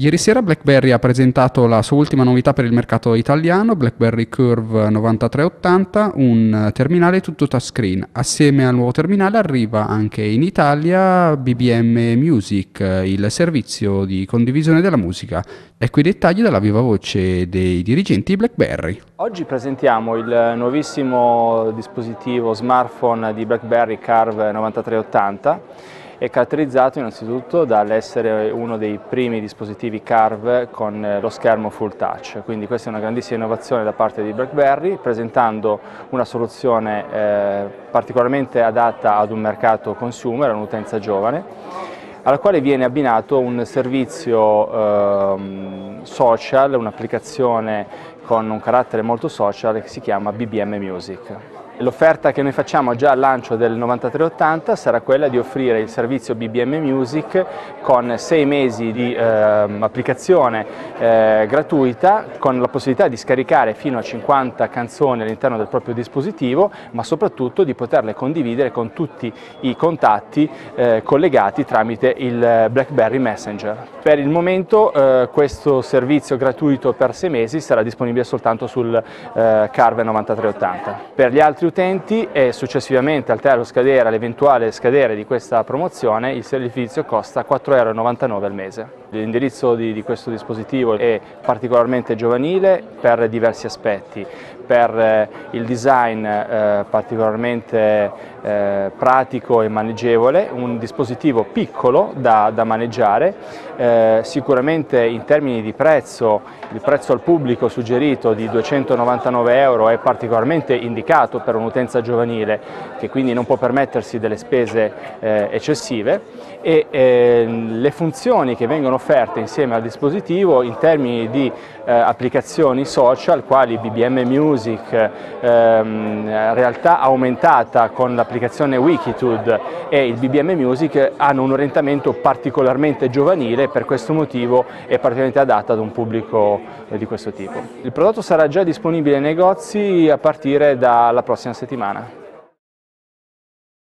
Ieri sera BlackBerry ha presentato la sua ultima novità per il mercato italiano, BlackBerry Curve 9380, un terminale tutto touchscreen. Assieme al nuovo terminale arriva anche in Italia BBM Music, il servizio di condivisione della musica. Ecco i dettagli dalla viva voce dei dirigenti BlackBerry. Oggi presentiamo il nuovissimo dispositivo smartphone di BlackBerry Curve 9380 è caratterizzato innanzitutto dall'essere uno dei primi dispositivi Carve con eh, lo schermo full touch, quindi questa è una grandissima innovazione da parte di BlackBerry presentando una soluzione eh, particolarmente adatta ad un mercato consumer, un'utenza giovane alla quale viene abbinato un servizio eh, social, un'applicazione con un carattere molto social che si chiama BBM Music. L'offerta che noi facciamo già al lancio del 9380 sarà quella di offrire il servizio BBM Music con sei mesi di eh, applicazione eh, gratuita con la possibilità di scaricare fino a 50 canzoni all'interno del proprio dispositivo ma soprattutto di poterle condividere con tutti i contatti eh, collegati tramite il BlackBerry Messenger. Per il momento eh, questo servizio gratuito per sei mesi sarà disponibile soltanto sul eh, Carve 9380. Per gli altri utenti e successivamente al terzo scadere, all'eventuale scadere di questa promozione, il servizio costa 4,99 euro al mese. L'indirizzo di, di, questo dispositivo è particolarmente giovanile per diversi aspetti, per eh, il design eh, particolarmente eh, pratico e maneggevole, un dispositivo piccolo da, da maneggiare, eh, sicuramente in termini di prezzo, il prezzo al pubblico suggerito di 299 euro è particolarmente indicato per un'utenza giovanile che quindi non può permettersi delle spese eh, eccessive e eh, le funzioni che vengono offerte insieme al dispositivo in termini di eh, applicazioni social quali BBM Music, ehm, realtà aumentata con l'applicazione Wikitude e il BBM Music hanno un orientamento particolarmente giovanile e per questo motivo è particolarmente adatta ad un pubblico di questo tipo. Il prodotto sarà già disponibile nei negozi a partire dalla prossima settimana.